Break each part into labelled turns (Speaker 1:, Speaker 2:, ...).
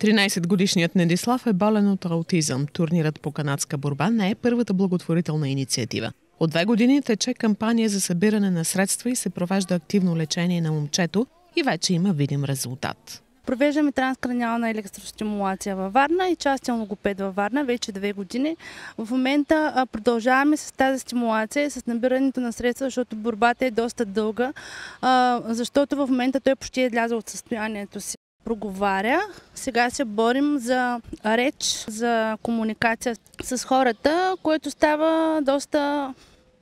Speaker 1: 13-годишният Недислав е болен от аутизъм. Турнирът по канадска борба не е първата благотворителна инициатива. От две години тече кампания за събиране на средства и се провежда активно лечение на момчето и вече има видим резултат.
Speaker 2: Провеждаме транскраниална електростимулация във Варна и частен логопед във Варна вече две години. В момента продължаваме с тази стимулация и с набирането на средства, защото борбата е доста дълга, защото в момента той почти е влязъл от състоянието си проговаря. Сега се борим за реч, за комуникация с хората, което става доста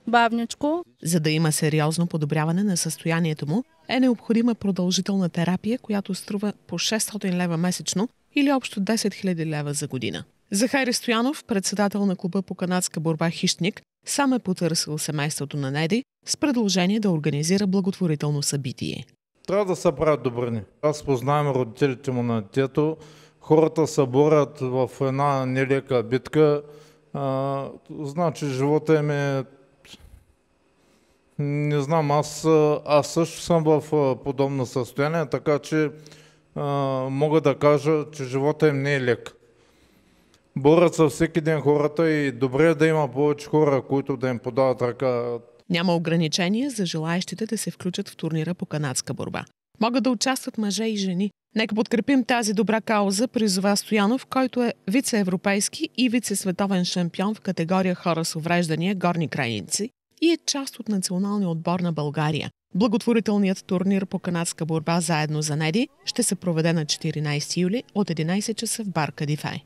Speaker 2: бавничко.
Speaker 1: За да има сериозно подобряване на състоянието му, е необходима продължителна терапия, която струва по 600 лева месечно или общо 10 000 лева за година. Захари Стоянов, председател на клуба по канадска борба Хищник, сам е потърсил семейството на Неди с предложение да организира благотворително събитие.
Speaker 3: Трябва да се правят добрини. Аз познавам родителите му на детето. Хората се борят в една нелека битка. А, значи живота им е... Не знам, аз, аз също съм в подобно състояние, така че а, мога да кажа, че живота им не е лек. Борят се всеки ден хората и добре е да има повече хора, които да им подават ръка.
Speaker 1: Няма ограничения за желаящите да се включат в турнира по канадска борба. Могат да участват мъже и жени. Нека подкрепим тази добра кауза, призова Стоянов, който е вице-европейски и вице-световен шампион в категория хора с увреждания горни крайници и е част от националния отбор на България. Благотворителният турнир по канадска борба заедно за Неди ще се проведе на 14 юли от 11 часа в бар Кадифай.